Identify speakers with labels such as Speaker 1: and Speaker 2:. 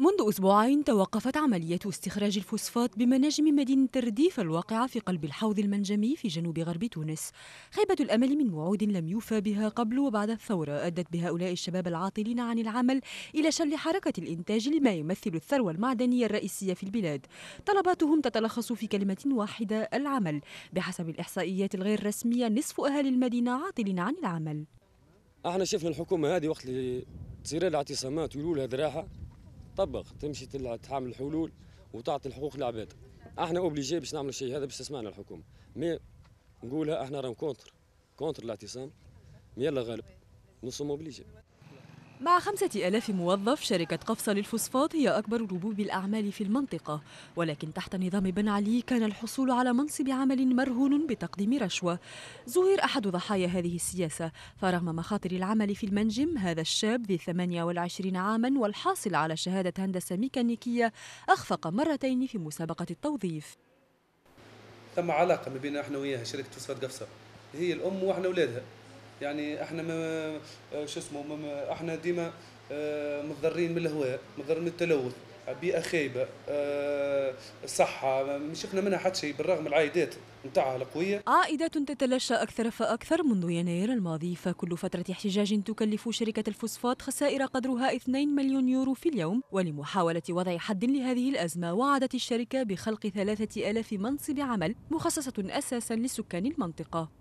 Speaker 1: منذ أسبوعين توقفت عملية استخراج الفوسفات بمناجم مدينة ترديف الواقعة في قلب الحوض المنجمي في جنوب غرب تونس. خيبة الأمل من وعود لم يوفى بها قبل وبعد الثورة أدت بهؤلاء الشباب العاطلين عن العمل إلى شل حركة الإنتاج لما يمثل الثروة المعدنية الرئيسية في البلاد. طلباتهم تتلخص في كلمة واحدة العمل. بحسب الإحصائيات الغير رسمية نصف أهالي المدينة عاطلين عن العمل.
Speaker 2: إحنا شفنا الحكومة هذه وقت اللي تصير الاعتصامات ويقولوا لها تطبق تمشي تعمل حلول وتعطي الحقوق للعباد. إحنا obligés باش نعمل الشيء هذا باش تسمعنا الحكومة. mais نقولها إحنا راهم contre contre الاعتصام. الله غالب nous sommes obligés
Speaker 1: مع خمسة ألاف موظف شركة قفصة للفوسفات هي أكبر ربوب الأعمال في المنطقة. ولكن تحت نظام بن علي كان الحصول على منصب عمل مرهون بتقديم رشوة. زهير أحد ضحايا هذه السياسة. فرغم مخاطر العمل في المنجم هذا الشاب ذي 28 عاما والحاصل على شهادة هندسة ميكانيكية أخفق مرتين في مسابقة التوظيف.
Speaker 3: ثم علاقة ما بين إحنا وياها شركة فوسفات قفصة. هي الأم وإحنا أولادها. يعني إحنا ما آه، شو اسمه ما إحنا ديما آه، متضررين من الهواء متضررين من التلوث بيئة خايبة آه، صحة مش شفنا منها حتى شيء بالرغم العائدات نتاعها القوية.
Speaker 1: عائدات تتلاشى أكثر فأكثر منذ يناير الماضي فكل فترة احتجاج تكلف شركة الفوسفات خسائر قدرها 2 مليون يورو في اليوم. ولمحاولة وضع حد لهذه الأزمة وعدت الشركة بخلق ثلاثة ألاف منصب عمل مخصصة أساسا لسكان المنطقة.